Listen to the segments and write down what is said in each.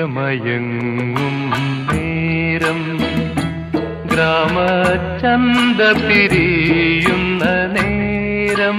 സന്ധ്യമയങ്ങും നേരം ഗ്രാമചന്ത പിരിയുന്ന നേരം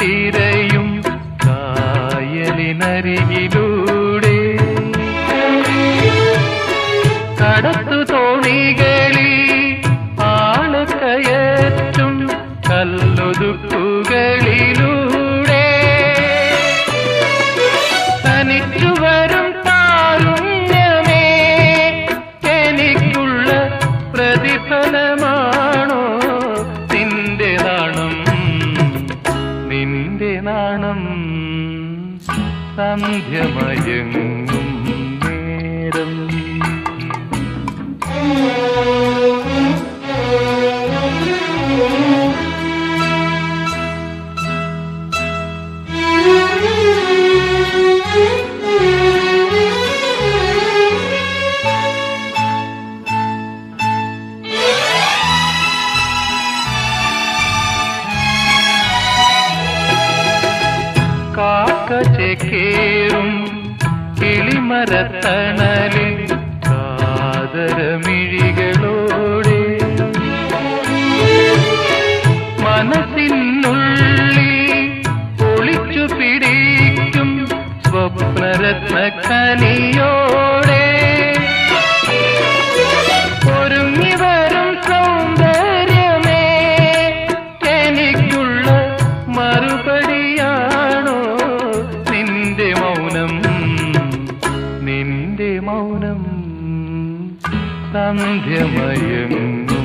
തിരയും കായലിനരികിലൂടെ. കടത്തു തോണികളിൽ ആൾ കയറ്റും കല്ലൊതുക്കുകളിലൂടെ न्ध्यमय ചേക്കേറും കിളിമരത്തണലിൽ കാതരമിഴികളോടെ. മനസ്സിനുള്ളിൽ ഒളിച്ചു പിടിക്കും സ്വപ്നരത്ന കനിയോടെ utangamayım